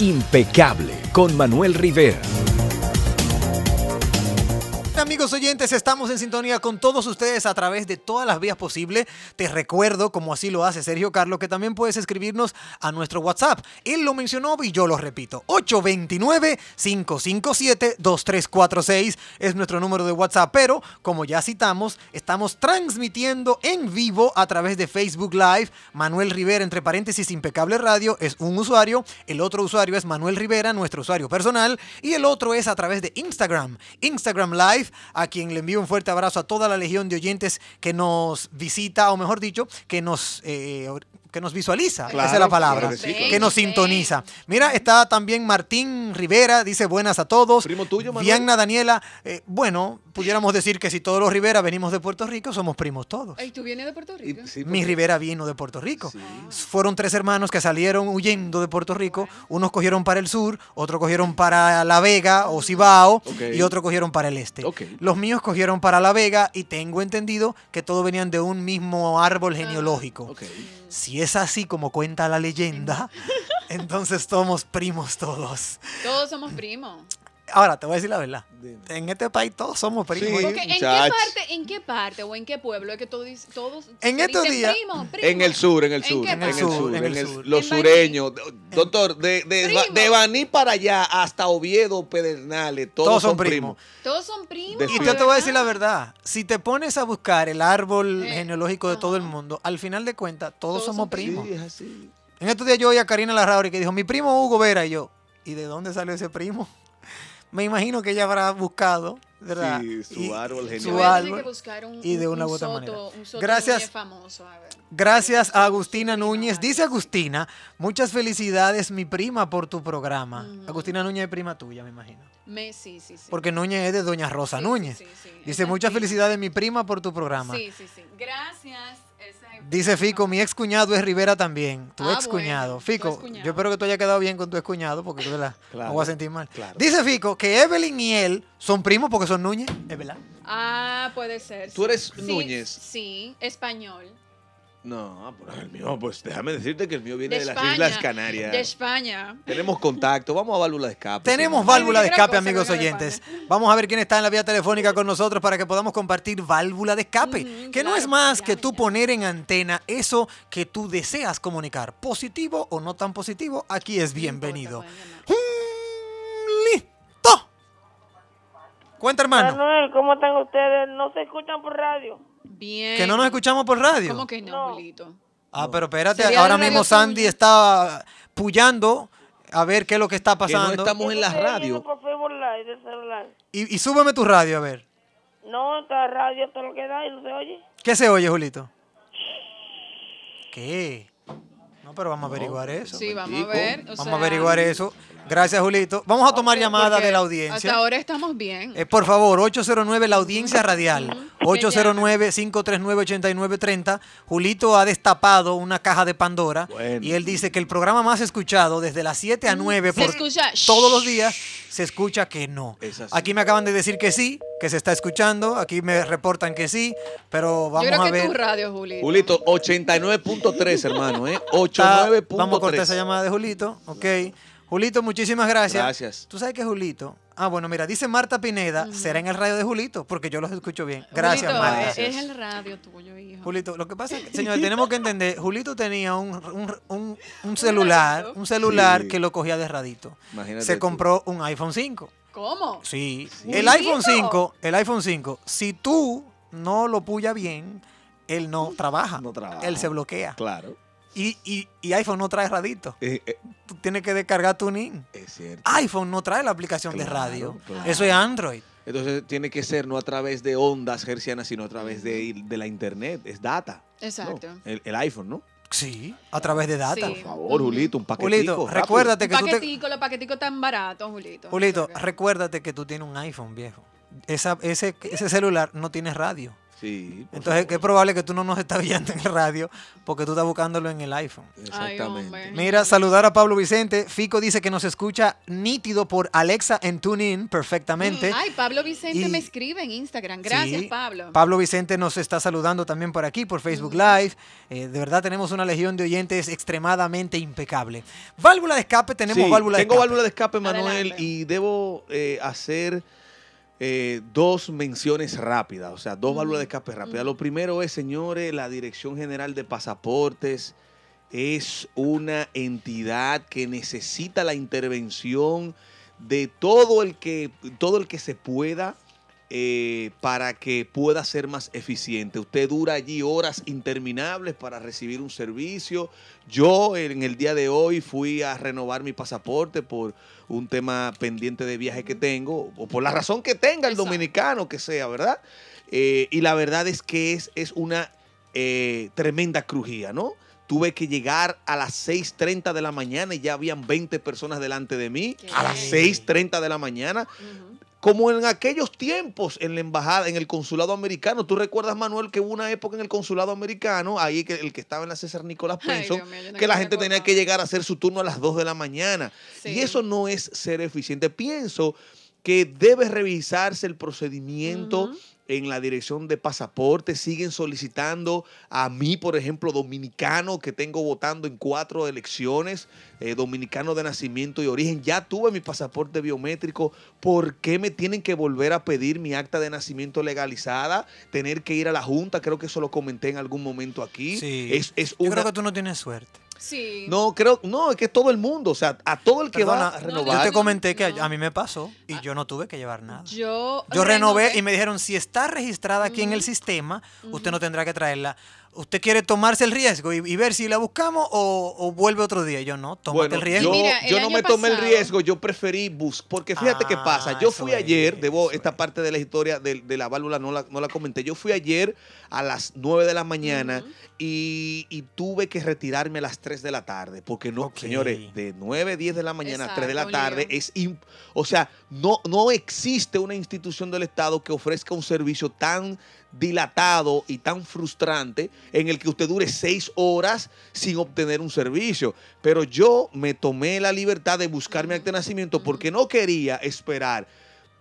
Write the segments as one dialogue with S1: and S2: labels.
S1: Impecable con Manuel Rivera.
S2: Amigos oyentes, estamos en sintonía con todos ustedes a través de todas las vías posibles. Te recuerdo, como así lo hace Sergio Carlos, que también puedes escribirnos a nuestro WhatsApp. Él lo mencionó y yo lo repito. 829-557-2346 es nuestro número de WhatsApp. Pero, como ya citamos, estamos transmitiendo en vivo a través de Facebook Live. Manuel Rivera, entre paréntesis, Impecable Radio, es un usuario. El otro usuario es Manuel Rivera, nuestro usuario personal. Y el otro es a través de Instagram. Instagram Live a quien le envío un fuerte abrazo a toda la legión de oyentes que nos visita, o mejor dicho, que nos... eh, que nos visualiza,
S3: Claro,
S2: esa es la palabra,
S3: claro que sí,
S2: que,
S3: claro.
S2: nos sintoniza. Mira, está también Martín Rivera, dice buenas a todos.
S3: Primo tuyo, Manuel.
S2: Diana Daniela, eh, bueno, pudiéramos decir que si todos los Rivera venimos de Puerto Rico, somos primos todos.
S4: Ey, ¿tú vienes de Puerto Rico?
S2: Mi Rivera vino de Puerto Rico. Fueron tres hermanos que salieron huyendo de Puerto Rico. Unos cogieron para el sur, otros cogieron para La Vega o Cibao y otros cogieron para el este. Los míos cogieron para La Vega y tengo entendido que todos venían de un mismo árbol genealógico.
S3: Ok.
S2: Si es así como cuenta la leyenda, entonces somos primos todos.
S4: Todos somos primos.
S2: Ahora, te voy a decir la verdad. En este país todos somos primos.
S3: Sí.
S4: ¿en qué parte, en qué parte o en qué pueblo es que todos, todos
S2: En estos
S4: dicen
S2: días-
S4: primo, primo?
S3: En el sur, en el
S4: ¿En
S3: sur. En el sur,
S2: En el
S3: el-
S2: sur.
S3: los
S4: En Baní.
S3: sureños. Doctor, de, de, Baní para allá hasta Oviedo, Pedernales, todos,
S2: Todos son
S3: son primos.
S4: Todos son primos.
S2: Y yo te voy a decir la
S4: ¿verdad?
S2: Si te pones a buscar el árbol
S4: Eh,
S2: genealógico de todo el mundo, al final de cuentas, todos,
S4: Todos
S2: somos
S4: son
S2: primos.
S3: Sí, es así.
S2: En estos días yo oí a Karina Larrauri que dijo, mi primo Hugo Vera, y yo, ¿y de dónde salió ese primo? Me imagino que ella habrá buscado, ¿verdad?
S3: Sí, su
S2: Y-
S3: árbol
S2: Su
S4: un,
S2: y de
S4: un-
S2: una
S4: un
S2: u otra manera. Gracias.
S4: famoso, a ver.
S2: Gracias a Agustina Núñez. Dice. Agustina, muchas felicidades, mi prima, por tu programa. Agustina Núñez es prima tuya, me imagino.
S4: Me, sí, sí, sí.
S2: Porque Núñez es de Doña Rosa
S4: Sí,
S2: Núñez.
S4: sí, sí, sí.
S2: Dice, muchas felicidades, mi prima, por tu programa.
S4: Sí, sí, sí. Gracias.
S2: Dice Fico, mi ex cuñado es Rivera también. Tu
S4: Ah,
S2: ex cuñado.
S4: bueno,
S2: Fico, yo espero que tú hayas quedado bien con tu ex cuñado porque ¿verdad?
S3: Claro,
S2: me voy a sentir mal.
S3: claro.
S2: Dice Fico que Evelyn y él son primos porque son Núñez. ¿Es verdad?
S4: Ah, puede ser.
S3: ¿Tú
S4: sí.
S3: eres
S4: Sí,
S3: Núñez?
S4: Sí, español.
S3: No, pero el mío, pues déjame decirte que el mío viene
S4: De
S3: de, las. Islas Canarias.
S4: De España.
S3: Tenemos contacto, vamos a válvula de escape.
S2: Tenemos válvula de escape, amigos oyentes. Vamos a ver quién está en la vía telefónica con nosotros para que podamos compartir válvula de escape.
S4: Ujú,
S2: que no es
S4: claro.
S2: más que tú poner en antena eso que tú deseas comunicar. Positivo o no tan positivo, aquí es bienvenido. Mm, ¡Listo! Cuenta, hermano.
S5: Manuel, ¿cómo están ustedes? ¿No se escuchan por radio?
S4: Bien.
S2: Que no nos escuchamos por radio.
S4: ¿Cómo que no,
S5: No.
S4: Julito?
S2: Ah, pero espérate,
S4: Sería
S2: ahora
S4: radio
S2: mismo Sandy
S4: tuyo.
S2: está puyando a ver qué es lo que está
S3: Que no
S2: pasando.
S3: estamos en la
S5: Estoy
S3: radio.
S5: oyendo por Facebook Live del celular.
S2: Y, y súbeme tu radio, a ver.
S5: No, está radio todo lo que da y no se oye.
S2: ¿Qué se oye, Julito? ¿Qué? No, pero vamos a averiguar eso.
S4: Sí, vamos a ver. o
S2: Vamos
S4: sea,
S2: a averiguar eso. Gracias, Julito. Vamos a tomar llamada
S4: porque
S2: de la
S4: Hasta
S2: audiencia.
S4: ahora estamos bien.
S2: Eh, por favor, 809 la audiencia radial.
S4: Ujú.
S2: 809-539-8930. Julito ha destapado una caja de Pandora
S3: Bueno.
S2: y él dice que el programa más escuchado desde las 7 a 9
S4: Se
S2: por
S4: escucha,
S2: todos los días se escucha que no.
S3: Es.
S2: Aquí me acaban de decir que sí, que se está escuchando. Aquí me reportan que sí, pero vamos
S4: Yo creo
S2: a
S4: que
S2: ver.
S4: tu radio, Julito.
S3: Julito, 89.3, hermano, ¿eh?
S2: Está-
S3: 89.3.
S2: vamos a cortar esa llamada de Julito. Ok. Julito, muchísimas gracias.
S3: Gracias.
S2: Tú sabes que Julito. Ah, bueno, mira, dice Marta Pineda, será en el radio de Julito, porque yo los escucho bien. Gracias,
S4: Julito,
S2: Marta.
S4: es- Es el radio tuyo, hijo.
S2: Julito, lo que pasa es que, señor, tenemos que entender, Julito tenía un, un- un- un celular, un celular
S3: Sí.
S2: que lo cogía de radito.
S3: Imagínate
S2: Se
S3: tú.
S2: compró un iPhone 5.
S4: ¿Cómo?
S2: Sí.
S4: Sí.
S2: El iPhone 5, el iPhone 5, si tú no lo puya bien, él no trabaja.
S3: No trabaja.
S2: Él se bloquea.
S3: Claro.
S2: Y, y- y iPhone no trae radito.
S3: Eh, eh,
S2: Tú tienes que descargar tu NIN.
S3: es cierto.
S2: iPhone no trae la aplicación de radio.
S3: claro.
S2: Eso es Android.
S3: Entonces tiene que ser no a través de ondas hercianas, sino a través de, de la internet. Es data. ¿no?
S4: Exacto.
S3: El, el iPhone, ¿no?
S2: Sí, a través de data.
S4: Sí.
S3: Por favor, Julito, un paquetico.
S2: Julito,
S3: rápido.
S2: recuérdate
S4: Un
S2: que tú te,
S4: paquetico, los paqueticos tan baratos, Julito.
S2: Julito,
S4: Recuerda.
S2: recuérdate que tú tienes un iPhone viejo. Esa, ese, ese celular no tiene radio.
S3: Sí.
S2: Entonces, que es probable que tú no nos estás viendo en el radio porque tú estás buscándolo en el iPhone.
S4: Ay.
S3: Exactamente.
S2: Mira, saludar a Pablo Vicente. Fico dice que nos escucha nítido por Alexa en TuneIn perfectamente.
S4: Ay, Pablo Vicente
S2: Y-
S4: me escribe en Instagram. Gracias,
S2: Sí,
S4: Pablo.
S2: Pablo Vicente nos está saludando también por aquí, por Facebook Live. Eh, de verdad tenemos una legión de oyentes extremadamente impecable. Válvula de escape, tenemos
S3: Sí,
S2: válvula de
S3: tengo
S2: escape.
S3: válvula de escape, Manuel,
S4: Adelante.
S3: y debo eh, hacer eh, dos menciones rápidas, o sea, dos válvulas de escape rápidas. Lo primero es, señores, la Dirección General de Pasaportes es una entidad que necesita la intervención de todo el que, todo el que se pueda eh, para que pueda ser más eficiente. Usted dura allí horas interminables para recibir un servicio. Yo en el día de hoy fui a renovar mi pasaporte por un tema pendiente de viaje que tengo, o por la razón que tenga el
S4: Exacto.
S3: dominicano que sea, ¿verdad? Eh, y la verdad es que es, es una eh, tremenda crujía, ¿no? Tuve que llegar a las 6.30 de la mañana y ya habían 20 personas delante de mí.
S4: ¿Qué?
S3: A las 6.30 de la mañana. Como en aquellos tiempos en la embajada, en el consulado americano. ¿Tú recuerdas, Manuel, que hubo una época en el consulado americano, ahí que el que estaba en la César Nicolás
S4: Ay, no
S3: que la gente tenía que llegar a hacer su turno a las 2 de la mañana?
S4: Sí.
S3: Y eso no es ser eficiente. Pienso que debe revisarse el procedimiento. En la dirección de pasaporte. Siguen solicitando a mí, por ejemplo, dominicano, que tengo votando en cuatro elecciones, eh, dominicano de nacimiento y origen. Ya tuve mi pasaporte biométrico. ¿Por qué me tienen que volver a pedir mi acta de nacimiento legalizada? Tener que ir a la Junta, creo que eso lo comenté en algún momento aquí.
S2: Sí.
S3: Es, es
S2: Yo
S3: una...
S2: creo que tú no tienes suerte.
S4: Sí.
S3: No, creo, no, es que todo el mundo, o sea, a todo el que va a
S2: Perdona,
S4: No,
S2: yo
S3: renovar.
S2: te comenté que
S4: No.
S2: a mí me pasó y yo no tuve que llevar nada.
S4: Yo,
S2: Yo renové y me dijeron, si está registrada aquí en el sistema, usted no tendrá que traerla. ¿Usted quiere tomarse el riesgo y, y ver si la buscamos o, o vuelve otro día? Yo no, tómate
S3: Bueno,
S2: el riesgo.
S3: yo,
S4: Mira, el
S3: yo no me tomé el riesgo, yo preferí buscar, porque fíjate qué
S2: Ah,
S3: pasa, yo fui
S2: es,
S3: ayer, debo, esta
S2: es.
S3: parte de la historia de, de la válvula no la, no la comenté, yo fui ayer a las 9 de la mañana y, y tuve que retirarme a las 3 de la tarde, porque no, señores, de 9, 10 de la mañana a 3 de la
S4: Exacto,
S3: tarde es, imp- o sea, no, no existe una institución del Estado que ofrezca un servicio tan dilatado y tan frustrante en el que usted dure seis horas sin obtener un servicio. Pero yo me tomé la libertad de buscar mi acta de nacimiento porque no quería esperar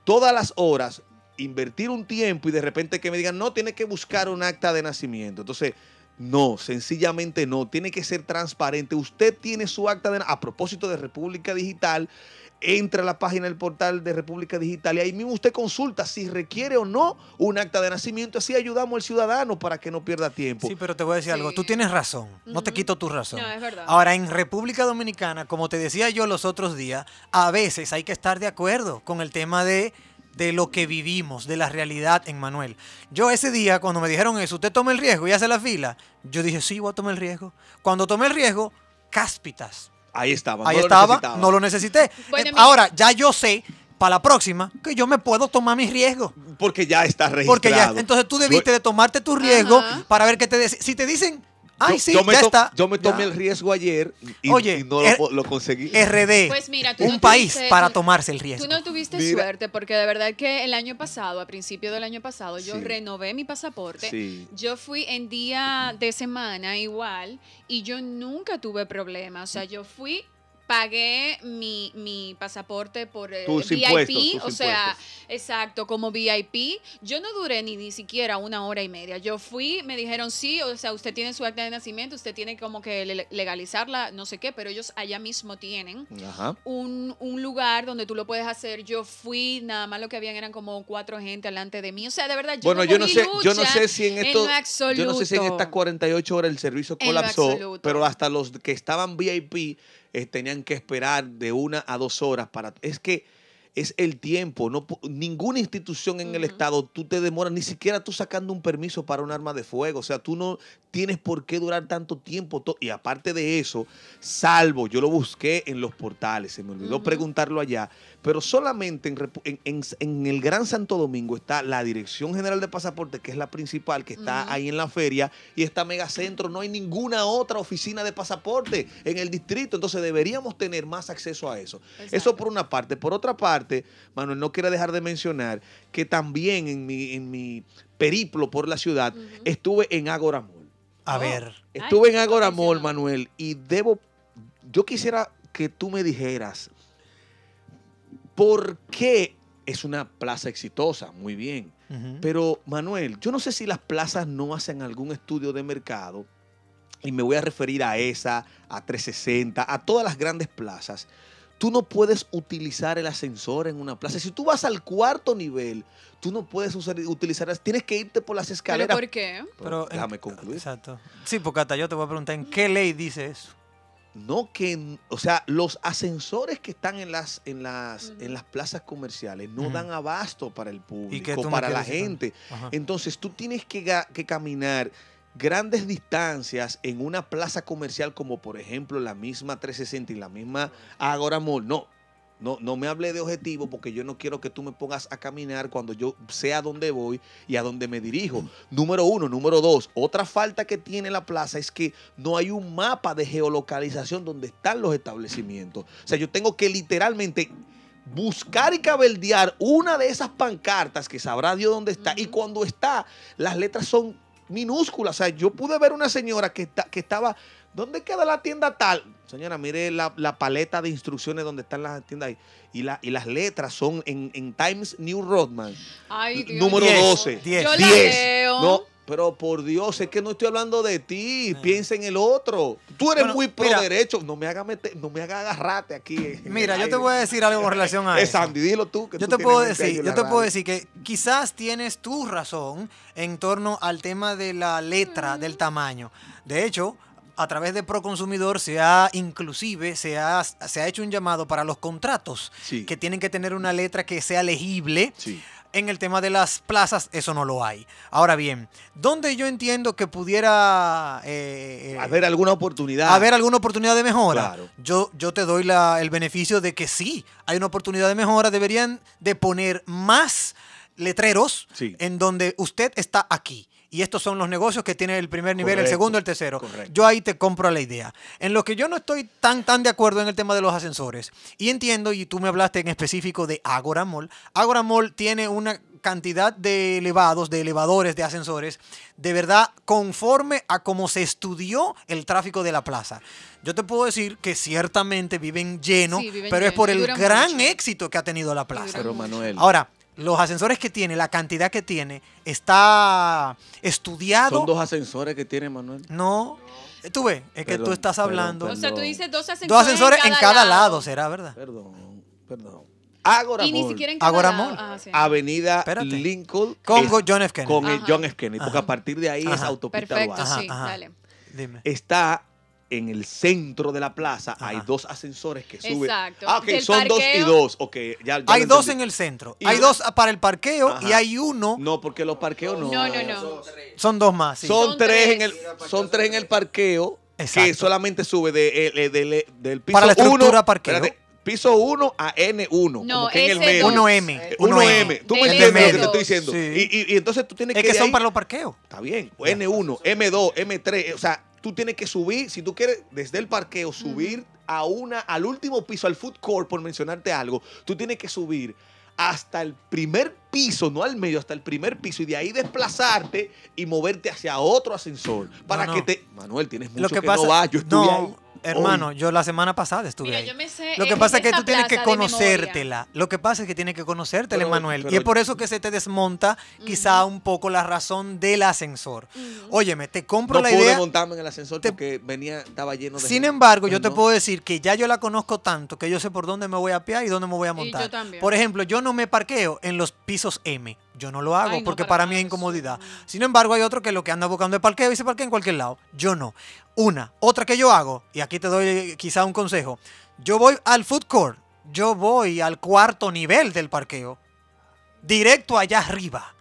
S3: todas las horas, invertir un tiempo y de repente que me digan, no, tiene que buscar un acta de nacimiento. Entonces, no, sencillamente no. Tiene que ser transparente. Usted tiene su acta de... A propósito de República Digital, entra a la página del portal de República Digital y ahí mismo usted consulta si requiere o no un acta de nacimiento. Así ayudamos al ciudadano para que no pierda tiempo.
S2: Sí, pero te voy a decir algo. Tú tienes razón. No te quito tu razón.
S4: No, es verdad.
S2: Ahora, en República Dominicana, como te decía yo los otros días, a veces hay que estar de acuerdo con el tema de, de lo que vivimos, de la realidad en Manuel. Yo ese día, cuando me dijeron eso, usted toma el riesgo y hace la fila, yo dije, sí, voy a tomar el riesgo. Cuando tomé el riesgo, cáspitas.
S3: Ahí estaba.
S2: Ahí
S3: no lo
S2: estaba,
S3: necesitaba.
S2: no lo necesité.
S4: Bueno,
S2: Eh. Ahora, ya yo sé, para la próxima, que yo me puedo tomar mis riesgos.
S3: Porque ya está registrado.
S2: Porque ya, entonces tú debiste de tomarte tu riesgo
S4: Ajá.
S2: para ver qué te dicen. Si te dicen, ay,
S3: Yo-
S2: sí,
S3: yo me
S2: ya
S3: to-
S2: está.
S3: Yo me tomé
S2: ya.
S3: el riesgo ayer y,
S2: Oye,
S3: y no
S2: er-
S3: lo, lo conseguí.
S2: RD,
S4: Pues mira, tú
S2: un
S4: no
S2: país
S4: tuviste-
S2: para tomarse el riesgo.
S4: Tú no tuviste
S3: Mira.
S4: suerte porque de verdad que el año pasado, a principio del año pasado, yo
S3: Sí.
S4: renové mi pasaporte.
S3: Sí.
S4: Yo fui en día de semana igual y yo nunca tuve problema. O sea, yo fui, pagué mi, mi pasaporte por eh,
S3: Tus
S4: VIP,
S3: impuestos, tus
S4: o sea,
S3: impuestos.
S4: exacto, como VIP. Yo no duré ni, ni siquiera una hora y media. Yo fui, me dijeron sí, o sea, usted tiene su acta de nacimiento, usted tiene como que le- legalizarla, no sé qué, pero ellos allá mismo tienen
S3: Ajá.
S4: un, un lugar donde tú lo puedes hacer. Yo fui, nada más lo que habían eran como cuatro gente delante de mí. O sea, de verdad, yo
S3: Bueno,
S4: no
S3: yo no
S4: cogí
S3: sé, yo no
S4: lucha
S3: sé si en esto,
S4: lo
S3: yo no sé si en estas 48 horas el servicio
S4: En
S3: colapsó, pero hasta los que estaban VIP eh, tenían que esperar de una a dos horas para. Es que es el tiempo. No, ninguna institución en el estado tú te demoras, ni siquiera tú sacando un permiso para un arma de fuego. O sea, tú no tienes por qué durar tanto tiempo. to- Y aparte de eso, salvo, yo lo busqué en los portales, se me olvidó preguntarlo allá, pero solamente en, en- en- en el Gran Santo Domingo está la Dirección General de Pasaporte, que es la principal, que está ahí en la feria, y está Megacentro. No hay ninguna otra oficina de pasaporte en el distrito, entonces deberíamos tener más acceso a eso. Eso por una parte. Por otra parte, parte, Manuel, no quiero dejar de mencionar que también en mi, en mi periplo por la ciudad estuve en Agora Mall.
S2: A
S4: Oh.
S2: ver.
S3: Estuve en Agora Mall. Manuel, y debo, yo quisiera que tú me dijeras, ¿por qué es una plaza exitosa? Muy bien. Pero, Manuel, yo no sé si las plazas no hacen algún estudio de mercado, y me voy a referir a esa, a 360, a todas las grandes plazas. Tú no puedes utilizar el ascensor en una plaza. Si tú vas al cuarto nivel, tú no puedes usar, utilizar, tienes que irte por las
S4: ¿Pero
S3: escaleras.
S4: por qué?
S2: Pero en-
S3: déjame concluir.
S2: Exacto. Sí, porque hasta yo te voy a preguntar, ¿en qué ley dice eso?
S3: No que, o sea, los ascensores que están en las, en las, en las plazas comerciales no dan abasto para el público,
S2: me
S3: para la gente. Entonces tú tienes que, que caminar grandes distancias en una plaza comercial como por ejemplo la misma 360 y la misma Agora Mall. No, no, no me hable de objetivo porque yo no quiero que tú me pongas a caminar cuando yo sé a dónde voy y a dónde me dirijo. Número uno. Número dos. Otra falta que tiene la plaza es que no hay un mapa de geolocalización donde están los establecimientos. O sea, yo tengo que literalmente buscar y cabeldear una de esas pancartas que sabrá Dios dónde está. Y cuando está, las letras son minúsculas. O sea, yo pude ver una señora que, está, que estaba, ¿dónde queda la tienda tal? Señora, mire la, la paleta de instrucciones donde están las tiendas ahí. Y, la, y las letras son en, en Times New Roadman.
S4: Ay, Dios
S3: Número
S2: Diez,
S3: 12.
S2: diez.
S4: Yo la
S3: 10.
S4: leo.
S3: No, pero por Dios, es que no estoy hablando de ti.
S2: Eh.
S3: Piensa en el otro. Tú eres
S2: Bueno,
S3: muy pro
S2: mira.
S3: derecho. No me haga meter, no me haga agarrarte aquí. en
S2: Mira, yo te voy a decir algo con relación a
S3: Eh,
S2: eso.
S3: Sandy, dilo tú. Que
S2: Yo
S3: tú
S2: te puedo decir,
S3: en
S2: yo te puedo decir que quizás tienes tu razón en torno al tema de la letra, del tamaño. De hecho, a través de Proconsumidor se ha inclusive se ha, se ha hecho un llamado para los contratos
S3: Sí.
S2: que tienen que tener una letra que sea legible.
S3: Sí.
S2: En el tema de las plazas, eso no lo hay. Ahora bien, donde yo entiendo que pudiera eh, eh,
S3: haber alguna oportunidad.
S2: haber alguna oportunidad de mejora,
S3: Claro.
S2: yo, yo te doy la- el beneficio de que sí, hay una oportunidad de mejora. Deberían de poner más letreros
S3: Sí.
S2: en donde usted está aquí. Y estos son los negocios que tiene el primer nivel, el segundo, el tercero.
S3: correcto.
S2: Yo ahí te compro la idea. En lo que yo no estoy tan, tan de acuerdo en el tema de los ascensores. Y entiendo, y tú me hablaste en específico de Agora Mall. Agora Mall tiene una cantidad de elevados, de elevadores, de ascensores, de verdad conforme a cómo se estudió el tráfico de la plaza. Yo te puedo decir que ciertamente viven
S4: Sí, viven
S2: pero es por el gran
S4: mucho.
S2: éxito que ha tenido la plaza.
S3: Pero Manuel,
S2: Ahora, los ascensores que tiene, la cantidad que tiene, está estudiado.
S3: son dos ascensores que tiene Manuel.
S2: No, eh, tú ves, es que tú estás
S3: perdón,
S2: hablando.
S4: O sea, tú dices dos ascensores,
S2: Dos ascensores en cada lado, será, ¿verdad?
S3: Perdón, perdón. Agora
S4: Y ni siquiera en cada
S2: Agora
S4: lado.
S2: Mall.
S4: Ah, sí.
S3: Avenida
S2: Espérate.
S3: Lincoln
S2: Con
S3: es-
S2: John F. Kennedy.
S3: con el. John F. Kennedy, porque
S2: Ajá.
S3: a partir de ahí es autopista
S4: Perfecto, sí,
S2: ajá.
S4: dale.
S2: Dime.
S3: Está en el centro de la plaza, hay
S2: Ajá.
S3: dos ascensores que suben.
S4: Exacto.
S3: Ah, ok,
S4: Del
S3: son dos y
S4: parqueo-
S3: dos. Ok, ya, ya
S2: Hay dos en el centro.
S3: Y-
S2: hay dos para el parqueo
S3: Ajá.
S2: y hay uno.
S3: No, porque los parqueos no.
S4: No, no, no.
S2: Son dos más. sí.
S3: Son,
S4: Son
S3: tres, en
S4: tres.
S3: el, son tres en el parqueo que
S2: Exacto.
S3: solamente sube de, eh, del, del piso
S2: Para la estructura
S3: uno-
S2: parqueo.
S3: espérate, piso 1 a N1.
S4: No,
S3: como que en el
S4: ese
S3: medio.
S4: dos.
S2: 1M.
S3: Eh, 1M. Tú me entiendes lo que te estoy diciendo.
S2: Sí.
S3: Y, y- y entonces tú tienes
S2: Es
S3: que.
S2: que
S3: de
S2: son
S3: ahí-
S2: para los parqueos.
S3: Está bien. N1, M2, M3. eh, O sea, tú tienes que subir, si tú quieres desde el parqueo subir a una, al último piso, al food court, por mencionarte algo, tú tienes que subir hasta el primer piso, no al medio, hasta el primer piso, y de ahí desplazarte y moverte hacia otro ascensor. Para
S2: No,
S3: que te. Manuel, tienes mucho
S2: Lo que
S3: que,
S2: pasa.
S3: no vas. Yo
S2: no,
S3: ahí.
S2: Hermano,
S3: Hoy.
S2: yo la semana pasada estuve
S4: Mira,
S2: ahí.
S4: yo me sé
S2: Lo que
S4: es-
S2: pasa es que tú tienes que conocértela. Lo que pasa es que tienes que conocértela,
S3: Pero-
S2: Manuel. y es por eso que se te desmonta quizá un poco la razón del ascensor.
S4: Ujú.
S2: Óyeme, te compro
S3: No
S2: la
S3: pude
S2: idea.
S3: montarme en el ascensor
S2: Te-
S3: porque venía, estaba lleno de
S2: Sin
S3: gente.
S2: embargo, yo
S3: Pues
S2: te
S3: no.
S2: puedo decir que ya yo la conozco tanto que yo sé por dónde me voy a piar y dónde me voy a montar.
S4: yo también.
S2: Por ejemplo, yo no me parqueo en los pisos M. Yo no lo hago
S4: Ay, no,
S2: porque
S4: para
S2: para mí es incomodidad. Sin embargo, hay otro que lo que anda buscando es parqueo y se parquea en cualquier lado. Yo no. Una. Otra que yo hago, y aquí te doy eh, quizá un consejo. Yo voy al food court. Yo voy al cuarto nivel del parqueo. Directo allá arriba.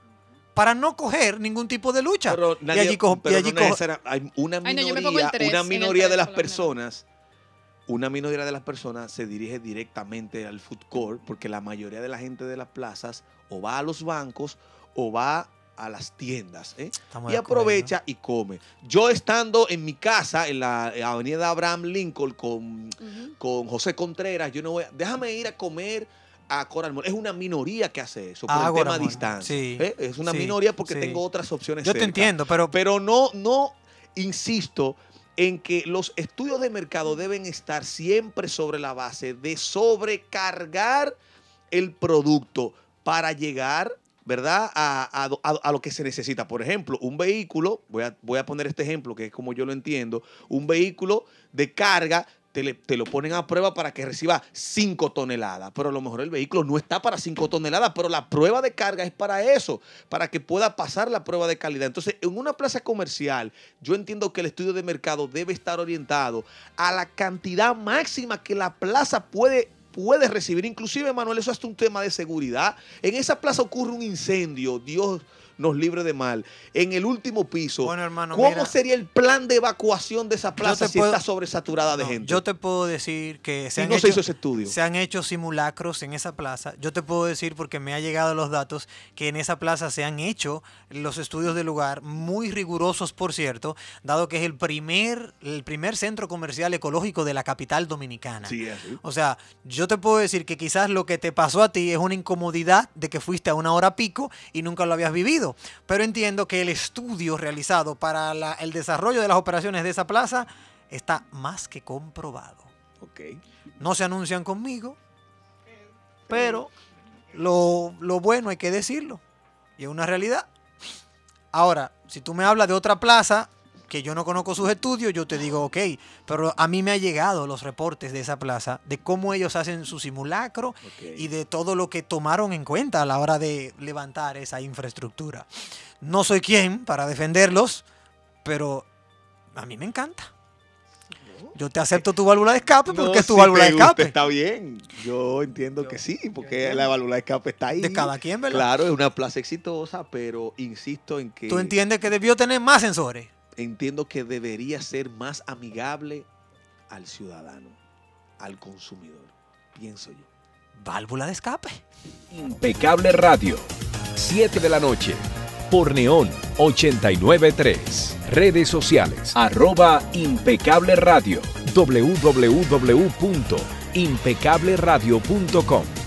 S2: Para no coger ningún tipo de lucha.
S3: Pero
S2: y allí cojo, y
S3: pero
S2: allí
S3: no
S2: cojo-
S3: necesari- hay una
S4: Ay, no,
S3: minoría,
S4: tres,
S3: una minoría de las personas, una minoría de las personas se dirige directamente al food court porque la mayoría de la gente de las plazas o va a los bancos o va a las tiendas ¿eh? Y
S2: acuerdo.
S3: aprovecha y come. Yo estando en mi casa en la avenida Abraham Lincoln con, con José Contreras, yo no voy a, déjame ir a comer a Coral Es una minoría que hace eso por
S2: Ah,
S3: el tema
S2: Mall.
S3: distancia.
S2: Sí,
S3: ¿eh? Es una
S2: sí,
S3: minoría porque
S2: sí.
S3: tengo otras opciones.
S2: Yo te entiendo, pero,
S3: Pero no, no insisto en que los estudios de mercado deben estar siempre sobre la base de sobrecargar el producto para llegar, ¿verdad? A, a- a- lo que se necesita. Por ejemplo, un vehículo, voy a, voy a poner este ejemplo que es como yo lo entiendo, un vehículo de carga. Te, le- te lo ponen a prueba para que reciba 5 toneladas, pero a lo mejor el vehículo no está para 5 toneladas, pero la prueba de carga es para eso, para que pueda pasar la prueba de calidad. Entonces, en una plaza comercial, yo entiendo que el estudio de mercado debe estar orientado a la cantidad máxima que la plaza puede puede recibir. Inclusive, Manuel, eso es hasta un tema de seguridad. En esa plaza ocurre un incendio, Dios nos libre de mal. En el último piso,
S2: Bueno, hermano,
S3: ¿cómo
S2: mira.
S3: sería el plan de evacuación de esa plaza si
S2: puedo-
S3: está sobresaturada de
S2: no,
S3: gente?
S2: yo te puedo decir que se han,
S3: no se
S2: hecho,
S3: hizo ese estudio.
S2: se han hecho simulacros en esa plaza. Yo te puedo decir, porque me ha llegado los datos, que en esa plaza se han hecho los estudios del lugar, muy rigurosos, por cierto, dado que es el primer, el primer centro comercial ecológico de la capital dominicana.
S3: Sí, así.
S2: O sea, yo te puedo decir que quizás lo que te pasó a ti es una incomodidad de que fuiste a una hora pico y nunca lo habías vivido. Pero entiendo que el estudio realizado para la- el desarrollo de las operaciones de esa plaza está más que comprobado.
S3: Ok.
S2: No se anuncian conmigo, pero lo, lo bueno hay que decirlo. Y es una realidad. Ahora, si tú me hablas de otra plaza que yo no conozco sus estudios, yo te digo, ok, pero a mí me ha llegado los reportes de esa plaza, de cómo ellos hacen su simulacro y de todo lo que tomaron en cuenta a la hora de levantar esa infraestructura. No soy quien para defenderlos, pero a mí me encanta. Yo te acepto tu válvula de escape porque
S3: No,
S2: es tu
S3: si
S2: válvula
S3: te
S2: de escape.
S3: Está bien. Yo entiendo que sí, porque la válvula de escape está ahí.
S2: De cada quien, ¿verdad?
S3: Claro, es una plaza exitosa, pero insisto en que
S2: Tú entiendes que debió tener más sensores.
S3: Entiendo que debería ser más amigable al ciudadano, al consumidor. Pienso yo.
S2: Válvula de escape.
S1: Impecable Radio, 7 de la noche, por Neón 893. Redes sociales, arroba Impecable Radio, www.impecableradio.com.